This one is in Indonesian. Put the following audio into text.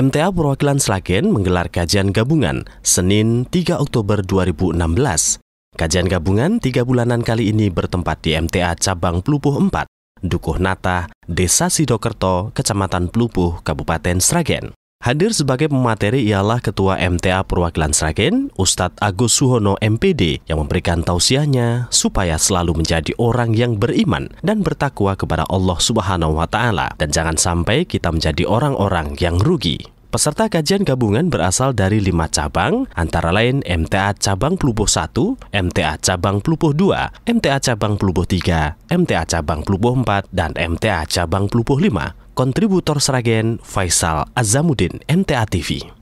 MTA Perwakilan Sragen menggelar kajian gabungan Senin 3 Oktober 2016. Kajian gabungan tiga bulanan kali ini bertempat di MTA Cabang Pelupuh 4, Dukuh Nata, Desa Sidokerto, Kecamatan Pelupuh, Kabupaten Sragen. Hadir sebagai pemateri ialah Ketua MTA Perwakilan Sragen, Ustadz Agus Suhono MPD, yang memberikan tausiahnya supaya selalu menjadi orang yang beriman dan bertakwa kepada Allah Subhanahu wa Ta'ala, dan jangan sampai kita menjadi orang-orang yang rugi. Peserta kajian gabungan berasal dari lima cabang, antara lain MTA Cabang Pelupuh 1, MTA Cabang Pelupuh 2, MTA Cabang Pelupuh 3, MTA Cabang Pelupuh 4, dan MTA Cabang Pelupuh 5. Kontributor Sragen Faisal Azamuddin, MTA TV.